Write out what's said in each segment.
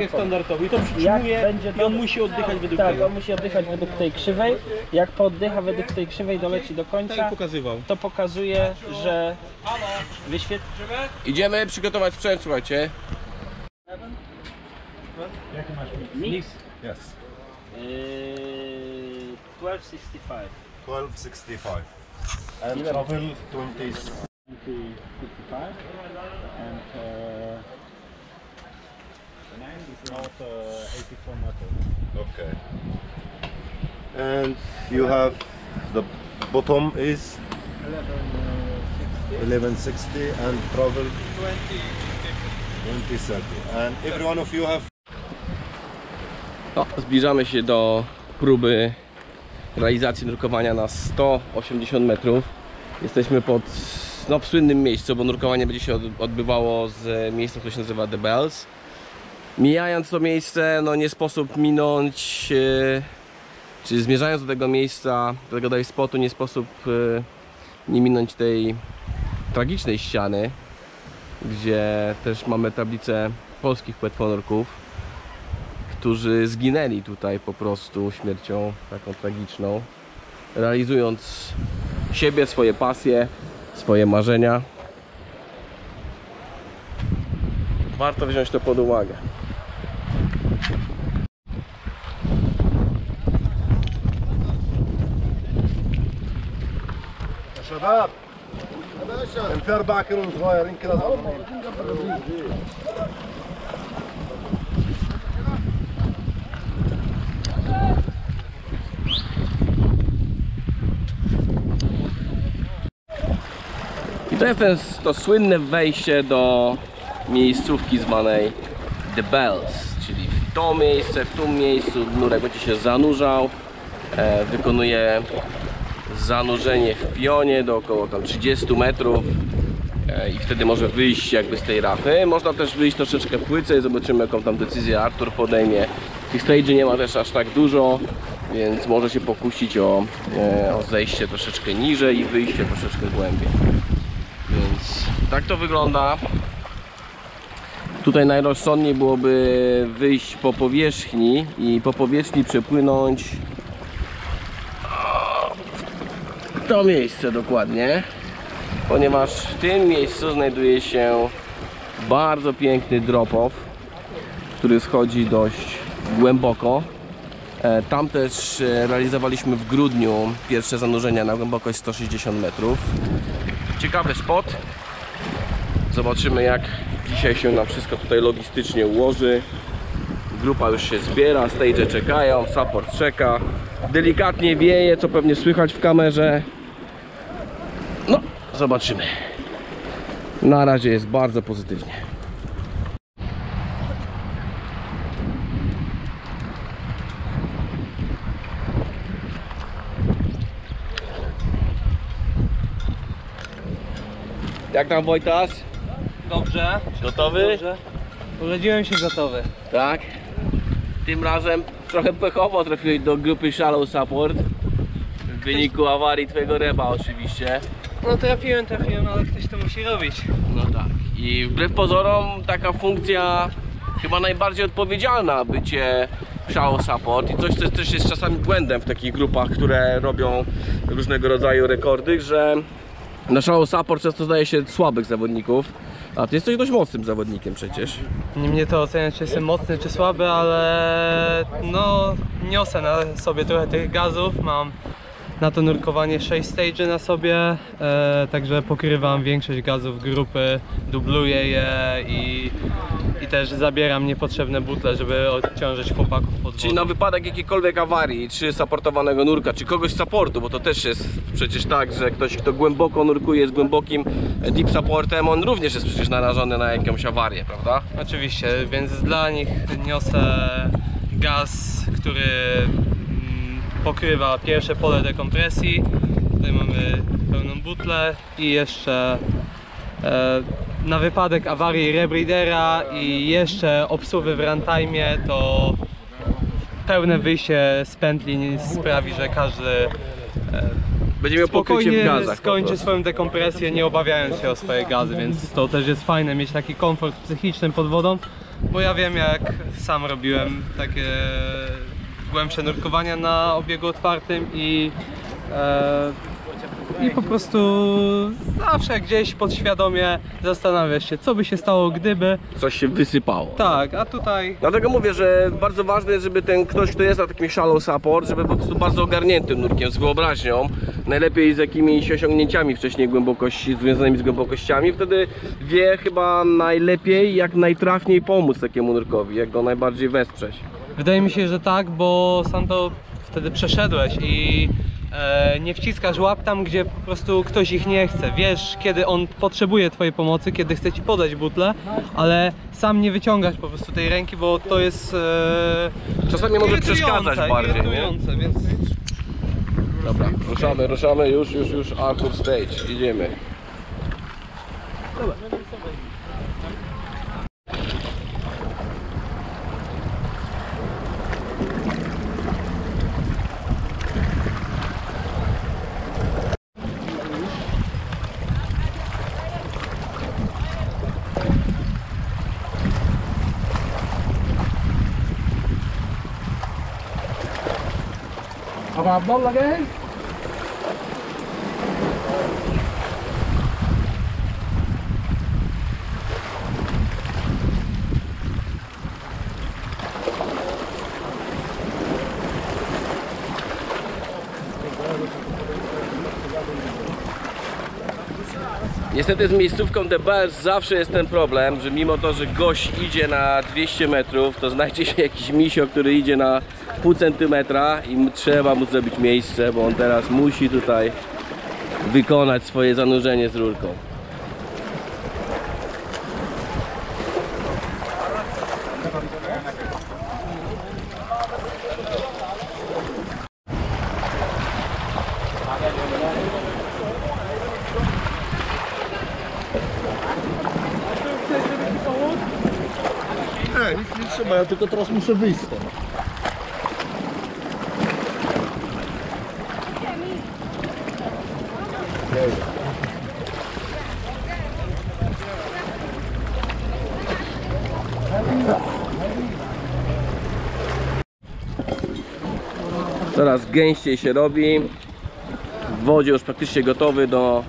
Jak standardowy. I to przytrzymuje będzie i on musi oddychać według Tak, tego. on musi oddychać według tej krzywej. Jak pooddycha według tej krzywej, doleci do Tak końca, jak pokazywał. to pokazuje, że wyświetl... Idziemy przygotować sprzęt, słuchajcie. Mix Yes, yy, 1265. 1265. And travel 20. 55 and uh, not uh, 84 meter. Okay. And you have the bottom is 1160 and travel 2030. And every one of you have No, zbliżamy się do próby realizacji nurkowania na 180 metrów. Jesteśmy pod no, w słynnym miejscu, bo nurkowanie będzie się od- odbywało z miejsca, które się nazywa The Bells. Mijając to miejsce, no nie sposób minąć, e, czy zmierzając do tego miejsca, do tego dive spotu, nie sposób e, nie minąć tej tragicznej ściany, gdzie też mamy tablicę polskich płetwonurków którzy zginęli tutaj po prostu śmiercią taką tragiczną, realizując siebie, swoje pasje, swoje marzenia. Warto wziąć to pod uwagę. شباب كان في أربعة كيلو صغيرين كده I to jest ten, to słynne wejście do miejscówki zwanej The Bells, czyli w to miejsce, w tym miejscu nurek będzie się zanurzał, e, wykonuje zanurzenie w pionie do około tam 30 metrów e, i wtedy może wyjść jakby z tej rafy. Można też wyjść troszeczkę płycej, zobaczymy jaką tam decyzję Artur podejmie. Tych stage nie ma też aż tak dużo, więc może się pokusić o, e, o zejście troszeczkę niżej i wyjście troszeczkę głębiej. Więc tak to wygląda. Tutaj najrozsądniej byłoby wyjść po powierzchni i po powierzchni przepłynąć w to miejsce dokładnie, ponieważ w tym miejscu znajduje się bardzo piękny drop-off, który schodzi dość głęboko. E, Tam też e, realizowaliśmy w grudniu pierwsze zanurzenia na głębokość 160 metrów. Ciekawy spot. Zobaczymy jak dzisiaj się nam wszystko tutaj logistycznie ułoży. Grupa już się zbiera, stage czekają, support czeka. Delikatnie wieje, co pewnie słychać w kamerze. No, zobaczymy. Na razie jest bardzo pozytywnie. Jak tam Wojtas? Dobrze. Gotowy? Dobrze. Urodziłem się gotowy. Tak. Tym razem trochę pechowo trafiłeś do grupy Shallow Support. W wyniku awarii twojego reba oczywiście. No trafiłem, trafiłem, ale ktoś to musi robić. No tak. I wbrew pozorom taka funkcja chyba najbardziej odpowiedzialna bycie Shallow Support i coś co też jest czasami błędem w takich grupach, które robią różnego rodzaju rekordy, że na Shallow Support często zdaje się słabych zawodników, a ty jesteś dość mocnym zawodnikiem przecież. Nie mnie to oceniać, czy jestem mocny, czy słaby, ale no niosę na sobie trochę tych gazów. Mam na to nurkowanie 6 stage na sobie, e, także pokrywam większość gazów grupy, dubluję je i, i też zabieram niepotrzebne butle, żeby odciążyć chłopaków pod wodą. Czyli na wypadek jakiejkolwiek awarii, czy supportowanego nurka, czy kogoś z supportu, bo to też jest przecież tak, że ktoś, kto głęboko nurkuje z głębokim deep supportem, on również jest przecież narażony na jakąś awarię, prawda? Oczywiście, więc dla nich niosę gaz, który mm, pokrywa pierwsze pole dekompresji. Tutaj mamy pełną butlę i jeszcze e, na wypadek awarii rebreedera i jeszcze obsuwy w runtime to pełne wyjście z pętli sprawi, że każdy e, Będzie miał pokrycie w gazach. skończy swoją dekompresję, nie obawiając się o swoje gazy, więc to też jest fajne mieć taki komfort psychiczny pod wodą. bo ja wiem jak sam robiłem takie głębsze nurkowania na obiegu otwartym i e, i po prostu zawsze gdzieś podświadomie zastanawiasz się, co by się stało, gdyby. Coś się wysypało. Tak, a tutaj Dlatego mówię, że bardzo ważne jest, żeby ten ktoś, kto jest na takim shallow support, żeby po prostu bardzo ogarniętym nurkiem, z wyobraźnią, najlepiej z jakimiś osiągnięciami wcześniej głębokości, związanymi z głębokościami, wtedy wie chyba najlepiej, jak najtrafniej pomóc takiemu nurkowi, jak go najbardziej wesprzeć. Wydaje mi się, że tak, bo sam to wtedy przeszedłeś i nie wciskasz łap tam, gdzie po prostu ktoś ich nie chce. Wiesz, kiedy on potrzebuje Twojej pomocy, kiedy chce Ci podać butlę, ale sam nie wyciągasz po prostu tej ręki, bo to jest e, Czasami może przeszkadzać bardziej, nie? irytujące, więc Dobra, ruszamy, ruszamy, już, już, już, Arthur Stage, idziemy. Aba Abdallah جاهز؟ Niestety z miejscówką The Bears zawsze jest ten problem, że mimo to, że gość idzie na 200 metrów, to znajdzie się jakiś misio, który idzie na pół centymetra i trzeba mu zrobić miejsce, bo on teraz musi tutaj wykonać swoje zanurzenie z rurką. Nie, nic nie trzeba, ja tylko teraz muszę wyjść stąd. Coraz gęściej się robi. W wodzie już praktycznie gotowy do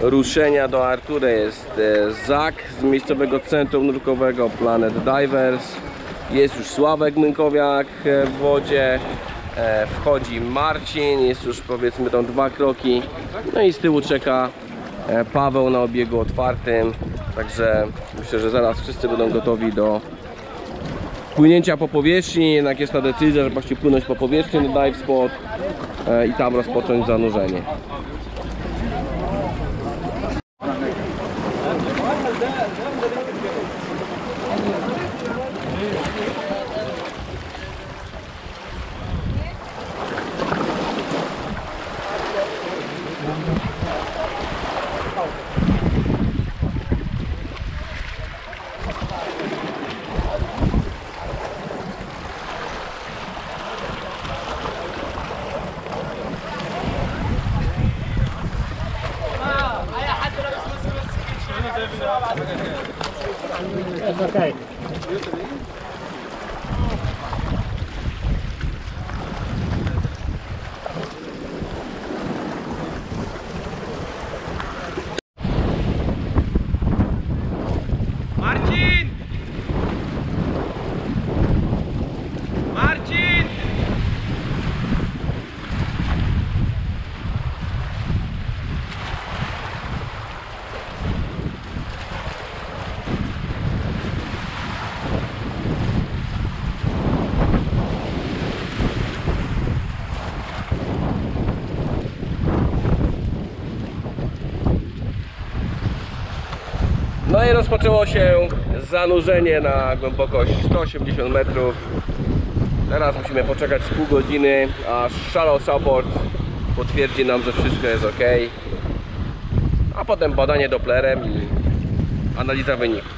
ruszenia do Artury jest e, Zak z miejscowego centrum nurkowego Planet Divers. Jest już Sławek Mynkowiak e, w wodzie. E, Wchodzi Marcin, jest już powiedzmy tam dwa kroki. No i z tyłu czeka Paweł na obiegu otwartym. Także myślę, że zaraz wszyscy będą gotowi do płynięcia po powierzchni, jednak jest ta decyzja, żeby właśnie płynąć po powierzchni na dive spot e, i tam rozpocząć zanurzenie. Jest okej. Marcin! Marcin! No i rozpoczęło się zanurzenie na głębokość 180 metrów. Teraz musimy poczekać z pół godziny, aż Shallow Support potwierdzi nam, że wszystko jest ok. A potem badanie Dopplerem i analiza wyników.